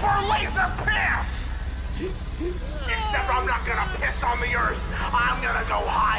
for laser piss! Except I'm not gonna piss on the earth. I'm gonna go high.